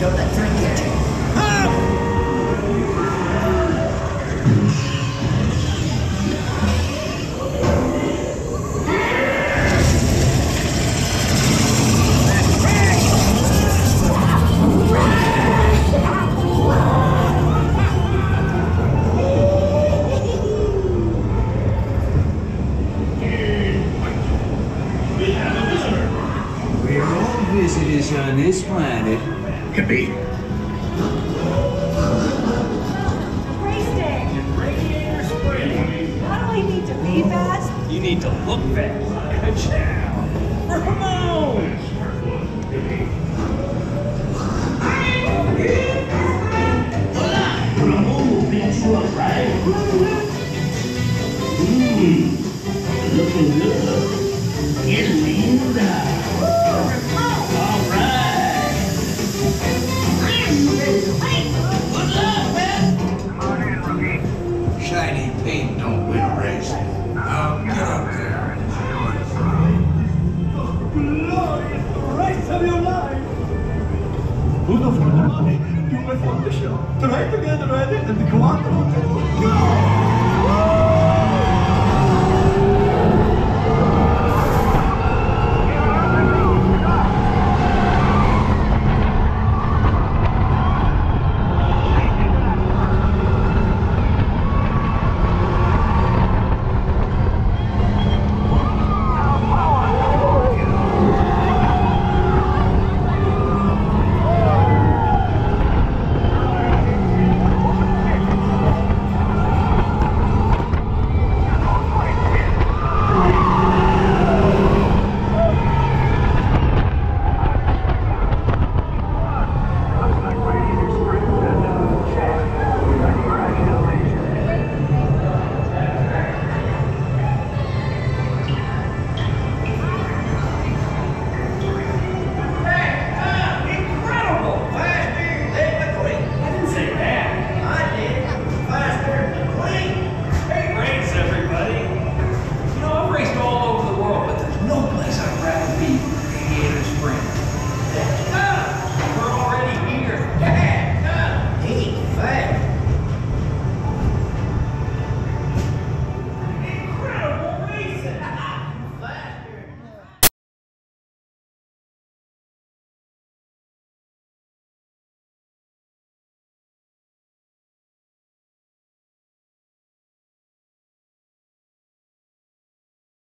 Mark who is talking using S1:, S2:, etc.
S1: Don't let Frank get you.
S2: Visitors on this planet.
S3: Could be.
S4: Race day.
S3: Radiator spray.
S4: How do I need to be fast?
S5: You need to look fast. Good job. Ramone's!
S3: Ramone will beat you up, right? Mmm. Looking good. Get leaned out. All
S5: For the money, two for the show. Try together, ready, and go on. Go!